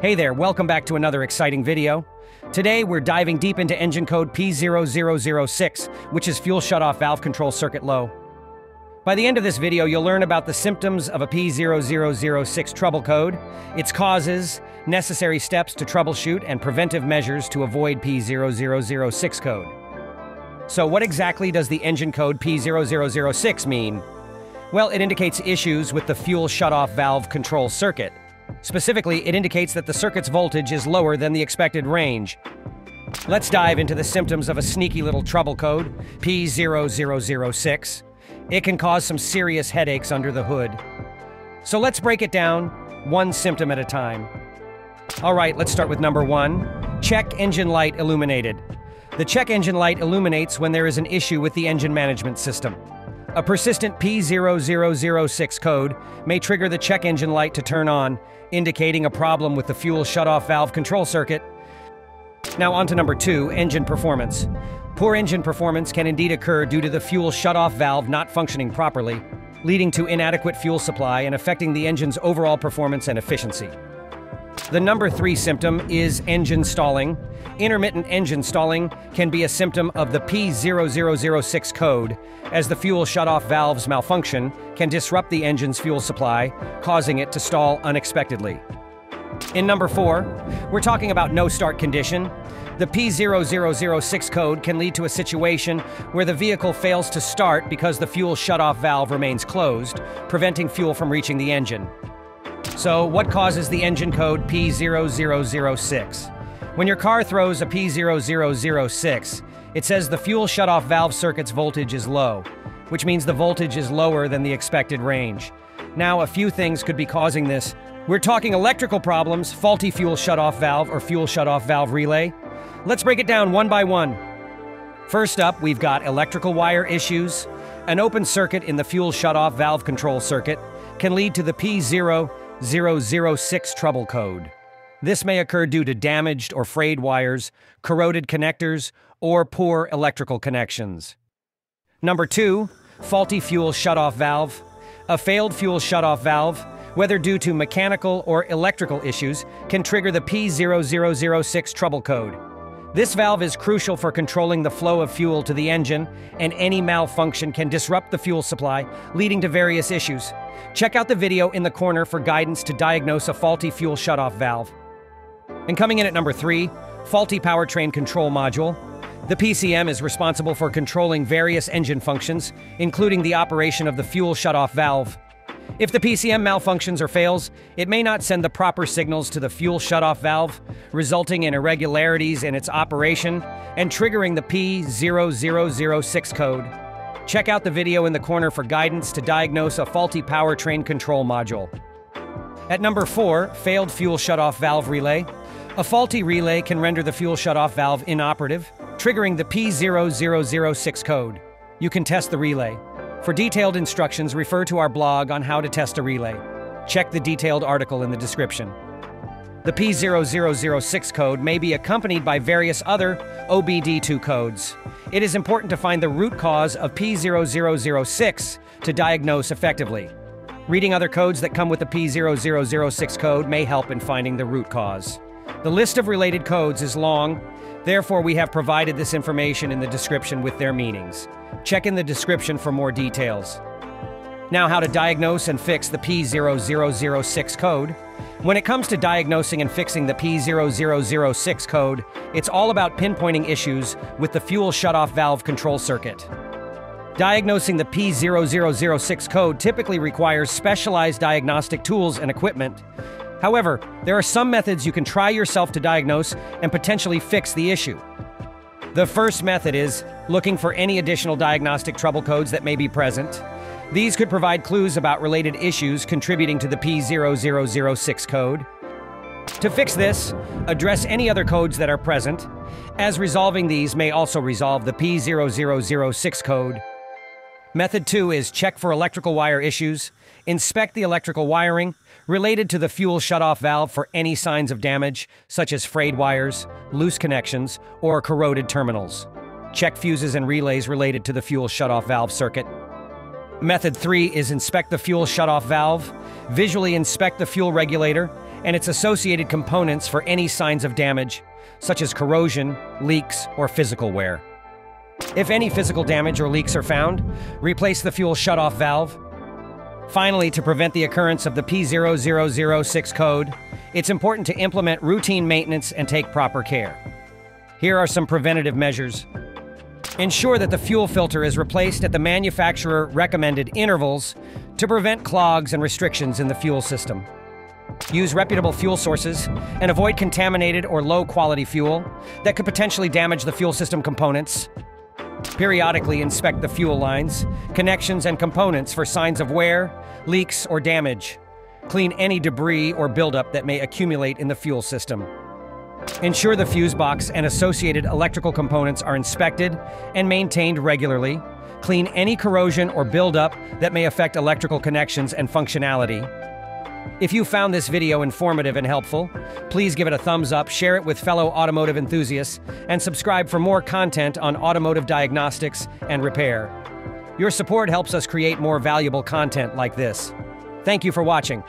Hey there, welcome back to another exciting video. Today we're diving deep into engine code P0006, which is fuel shutoff valve control circuit low. By the end of this video, you'll learn about the symptoms of a P0006 trouble code, its causes, necessary steps to troubleshoot, and preventive measures to avoid P0006 code. So what exactly does the engine code P0006 mean? Well, it indicates issues with the fuel shutoff valve control circuit. Specifically, it indicates that the circuit's voltage is lower than the expected range. Let's dive into the symptoms of a sneaky little trouble code, P0006. It can cause some serious headaches under the hood. So let's break it down, one symptom at a time. All right, let's start with number one check engine light illuminated. The check engine light illuminates when there is an issue with the engine management system. A persistent P0006 code may trigger the check engine light to turn on, indicating a problem with the fuel shutoff valve control circuit. Now on to number two, engine performance. Poor engine performance can indeed occur due to the fuel shutoff valve not functioning properly, leading to inadequate fuel supply and affecting the engine's overall performance and efficiency. The number three symptom is engine stalling. Intermittent engine stalling can be a symptom of the P0006 code, as the fuel shutoff valve's malfunction can disrupt the engine's fuel supply, causing it to stall unexpectedly. In number four, we're talking about no start condition. The P0006 code can lead to a situation where the vehicle fails to start because the fuel shutoff valve remains closed, preventing fuel from reaching the engine. So, what causes the engine code P0006? When your car throws a P0006, it says the fuel shutoff valve circuit's voltage is low, which means the voltage is lower than the expected range. Now, a few things could be causing this. We're talking electrical problems, faulty fuel shutoff valve or fuel shutoff valve relay. Let's break it down one by one. First up, we've got electrical wire issues. An open circuit in the fuel shutoff valve control circuit can lead to the P0 006 trouble code. This may occur due to damaged or frayed wires, corroded connectors, or poor electrical connections. Number two, faulty fuel shutoff valve. A failed fuel shutoff valve, whether due to mechanical or electrical issues, can trigger the P0006 trouble code. This valve is crucial for controlling the flow of fuel to the engine, and any malfunction can disrupt the fuel supply, leading to various issues. Check out the video in the corner for guidance to diagnose a faulty fuel shutoff valve. And coming in at number three, faulty powertrain control module. The PCM is responsible for controlling various engine functions, including the operation of the fuel shutoff valve. If the PCM malfunctions or fails, it may not send the proper signals to the fuel shutoff valve, resulting in irregularities in its operation and triggering the P0006 code. Check out the video in the corner for guidance to diagnose a faulty powertrain control module. At number 4, failed fuel shutoff valve relay. A faulty relay can render the fuel shutoff valve inoperative, triggering the P0006 code. You can test the relay. For detailed instructions, refer to our blog on how to test a relay. Check the detailed article in the description. The P0006 code may be accompanied by various other OBD2 codes. It is important to find the root cause of P0006 to diagnose effectively. Reading other codes that come with the P0006 code may help in finding the root cause. The list of related codes is long, therefore, we have provided this information in the description with their meanings. Check in the description for more details. Now, how to diagnose and fix the P0006 code. When it comes to diagnosing and fixing the P0006 code, it's all about pinpointing issues with the fuel shutoff valve control circuit. Diagnosing the P0006 code typically requires specialized diagnostic tools and equipment. However, there are some methods you can try yourself to diagnose and potentially fix the issue. The first method is looking for any additional diagnostic trouble codes that may be present. These could provide clues about related issues contributing to the P0006 code. To fix this, address any other codes that are present, as resolving these may also resolve the P0006 code. Method 2 is check for electrical wire issues, inspect the electrical wiring related to the fuel shutoff valve for any signs of damage, such as frayed wires, loose connections, or corroded terminals. Check fuses and relays related to the fuel shutoff valve circuit. Method 3 is inspect the fuel shutoff valve, visually inspect the fuel regulator, and its associated components for any signs of damage, such as corrosion, leaks, or physical wear. If any physical damage or leaks are found, replace the fuel shutoff valve. Finally, to prevent the occurrence of the P0006 code, it's important to implement routine maintenance and take proper care. Here are some preventative measures. Ensure that the fuel filter is replaced at the manufacturer recommended intervals to prevent clogs and restrictions in the fuel system. Use reputable fuel sources and avoid contaminated or low quality fuel that could potentially damage the fuel system components. Periodically inspect the fuel lines, connections, and components for signs of wear, leaks, or damage. Clean any debris or buildup that may accumulate in the fuel system. Ensure the fuse box and associated electrical components are inspected and maintained regularly. Clean any corrosion or buildup that may affect electrical connections and functionality. If you found this video informative and helpful, please give it a thumbs up, share it with fellow automotive enthusiasts, and subscribe for more content on automotive diagnostics and repair. Your support helps us create more valuable content like this. Thank you for watching.